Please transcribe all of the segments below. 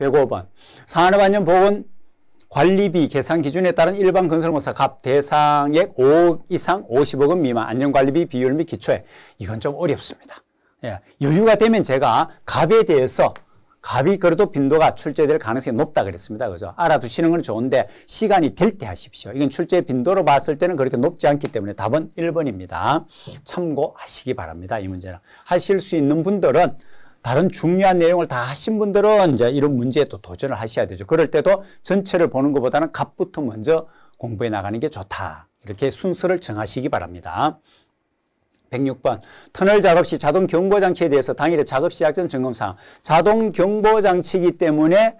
105번. 산업안전 보건 관리비 계산 기준에 따른 일반 건설공사 갑 대상액 5억 이상 50억 원 미만 안전관리비 비율 및 기초에 이건 좀 어렵습니다. 예, 여유가 되면 제가 갑에 대해서 갑이 그래도 빈도가 출제될 가능성이 높다 그랬습니다. 그죠? 알아두시는 건 좋은데 시간이 될 때 하십시오. 이건 출제 빈도로 봤을 때는 그렇게 높지 않기 때문에 답은 1번입니다. 참고하시기 바랍니다. 이 문제는. 하실 수 있는 분들은 다른 중요한 내용을 다 하신 분들은 이제 이런 문제에 또 도전을 하셔야 되죠. 그럴 때도 전체를 보는 것보다는 갑부터 먼저 공부해 나가는 게 좋다. 이렇게 순서를 정하시기 바랍니다. 106번 터널 작업 시 자동 경보 장치에 대해서 당일에 작업 시작 전 점검사항 자동 경보 장치이기 때문에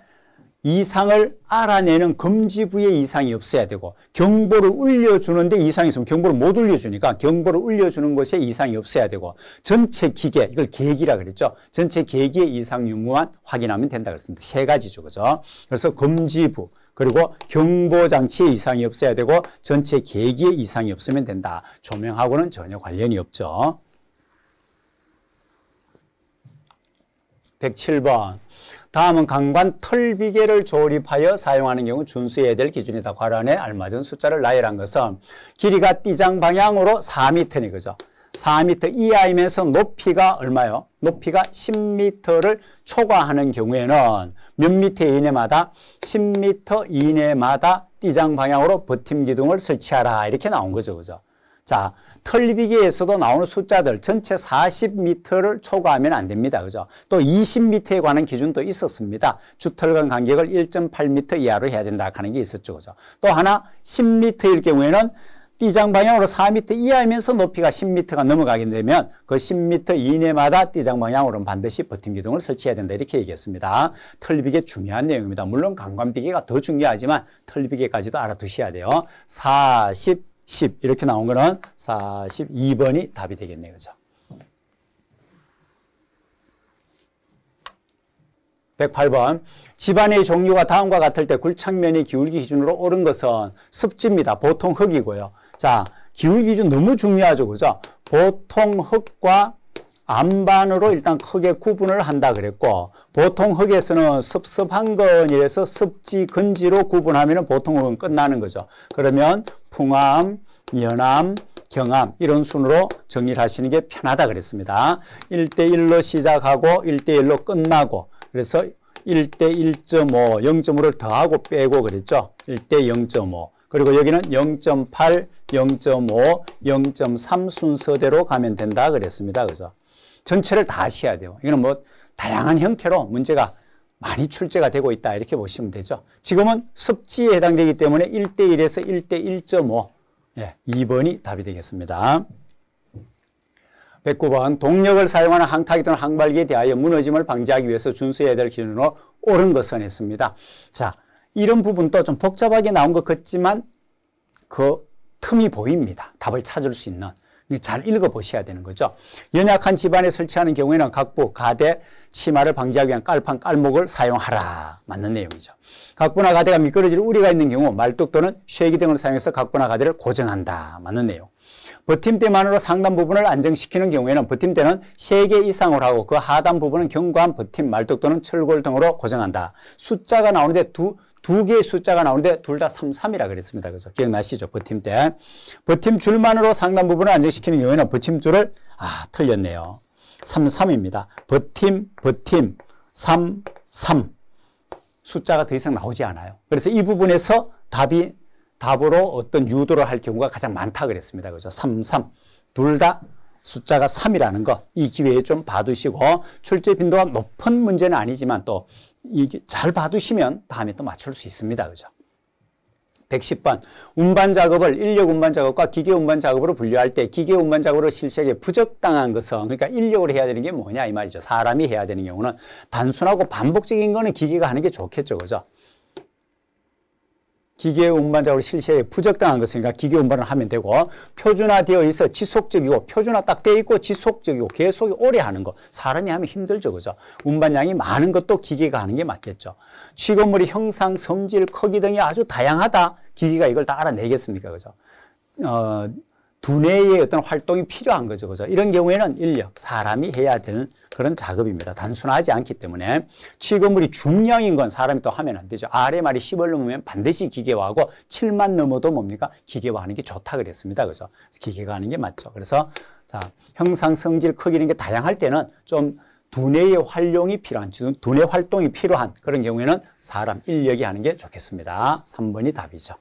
이상을 알아내는 금지 부에 이상이 없어야 되고 경보를 울려주는데 이상이 있으면 경보를 못 울려주니까 경보를 울려주는 것에 이상이 없어야 되고 전체 기계 이걸 계기라 그랬죠. 전체 계기의 이상 유무만 확인하면 된다 그랬습니다. 세 가지죠. 그죠? 그래서 금지부 그리고 경보장치에 이상이 없어야 되고 전체 계기에 이상이 없으면 된다. 조명하고는 전혀 관련이 없죠. 107번 다음은 강관 털비계를 조립하여 사용하는 경우 준수해야 될 기준이다. 괄안에 알맞은 숫자를 나열한 것은 길이가 띠장 방향으로 4m니 그죠. 4m 이하이면서 높이가 얼마요? 높이가 10m를 초과하는 경우에는 몇 미터 이내마다 10m 이내마다 띠장 방향으로 버팀 기둥을 설치하라 이렇게 나온 거죠. 그죠? 자, 털리비기에서도 나오는 숫자들 전체 40m를 초과하면 안 됩니다. 그죠? 또 20m에 관한 기준도 있었습니다. 주털 간 간격을 1.8m 이하로 해야 된다 하는 게 있었죠. 그죠? 또 하나 10m일 경우에는 띠장 방향으로 4m 이하이면서 높이가 10m가 넘어가게 되면 그 10m 이내마다 띠장 방향으로는 반드시 버팀 기둥을 설치해야 된다 이렇게 얘기했습니다. 털비계 중요한 내용입니다. 물론 강관비계가 더 중요하지만 털비계까지도 알아두셔야 돼요. 40, 10 이렇게 나온 거는 42번이 답이 되겠네요. 그죠? 108번 집안의 종류가 다음과 같을 때 굴착면이 기울기 기준으로 옳은 것은 습지입니다. 보통 흙이고요. 자, 기울 기준 너무 중요하죠. 그죠? 보통 흙과 안반으로 일단 크게 구분을 한다 그랬고 보통 흙에서는 습습한 건이라서 습지 근지로 구분하면 보통 흙은 끝나는 거죠. 그러면 풍암, 연암, 경암 이런 순으로 정리를 하시는 게 편하다 그랬습니다. 1대1로 시작하고 1대1로 끝나고 그래서 1대 1.5, 0.5를 더하고 빼고 그랬죠. 1대 0.5. 그리고 여기는 0.8, 0.5, 0.3 순서대로 가면 된다 그랬습니다. 그죠? 전체를 다 하셔야 돼요. 이거는 뭐 다양한 형태로 문제가 많이 출제가 되고 있다 이렇게 보시면 되죠. 지금은 습지에 해당되기 때문에 1대1에서 1대 1.5 예, 2번이 답이 되겠습니다. 109번 동력을 사용하는 항타기 또는 항발기에 대하여 무너짐을 방지하기 위해서 준수해야 될 기준으로 옳은 것은 했습니다. 자, 이런 부분도 좀 복잡하게 나온 것 같지만 그 틈이 보입니다. 답을 찾을 수 있는. 잘 읽어보셔야 되는 거죠. 연약한 집안에 설치하는 경우에는 각부, 가대, 치마를 방지하기 위한 깔판, 깔목을 사용하라. 맞는 내용이죠. 각부나 가대가 미끄러질 우려가 있는 경우 말뚝 또는 쉐기 등을 사용해서 각부나 가대를 고정한다. 맞는 내용. 버팀대만으로 상단 부분을 안정시키는 경우에는 버팀대는 3개 이상을 하고 그 하단 부분은 견고한 버팀, 말뚝 또는 철골 등으로 고정한다. 숫자가 나오는데 두, 두 개의 숫자가 나오는데 둘 다 3, 3이라 그랬습니다. 그래서 기억나시죠? 버팀대. 버팀줄만으로 상단 부분을 안정시키는 경우에는 버팀줄을 아, 틀렸네요. 3, 3입니다. 버팀, 버팀, 3, 3. 숫자가 더 이상 나오지 않아요. 그래서 이 부분에서 답이 답으로 어떤 유도를 할 경우가 가장 많다 그랬습니다. 그죠? 3, 3. 둘 다 숫자가 3이라는 거 이 기회에 좀 봐두시고 출제 빈도가 높은 문제는 아니지만 또 이게 잘 봐두시면 다음에 또 맞출 수 있습니다. 그죠? 110번 운반 작업을 인력 운반 작업과 기계 운반 작업으로 분류할 때 기계 운반 작업으로 실시하게 부적당한 것은 그러니까 인력으로 해야 되는 게 뭐냐 이 말이죠. 사람이 해야 되는 경우는 단순하고 반복적인 거는 기계가 하는 게 좋겠죠. 그죠? 기계 운반작업을 실시에 부적당한 것이니까 기계 운반을 하면 되고 표준화되어 있어 지속적이고 표준화 딱 되어 있고 지속적이고 계속 오래 하는 거. 사람이 하면 힘들죠 그죠? 운반량이 많은 것도 기계가 하는 게 맞겠죠. 취급물의 형상 성질 크기 등이 아주 다양하다. 기계가 이걸 다 알아내겠습니까 그죠? 어, 두뇌의 어떤 활동이 필요한 거죠. 그죠? 이런 경우에는 인력, 사람이 해야 되는 그런 작업입니다. 단순하지 않기 때문에 취급물이 중량인 건 사람이 또 하면 안 되죠. 아래 말이 10을 넘으면 반드시 기계화하고 7만 넘어도 뭡니까? 기계화하는 게 좋다 그랬습니다. 그죠? 기계가 하는 게 맞죠. 그래서 자, 형상, 성질, 크기 이런 게 다양할 때는 좀 두뇌의 활용이 필요한, 두뇌 활동이 필요한 그런 경우에는 사람, 인력이 하는 게 좋겠습니다. 3번이 답이죠.